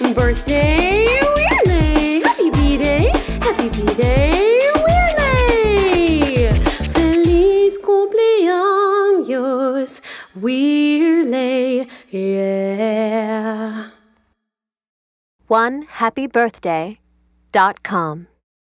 Birthday Weirdly! Happy B-Day! Happy B-Day Weirdly! Feliz cumpleaños Weirdly! Yeah! One happy birthday dot com.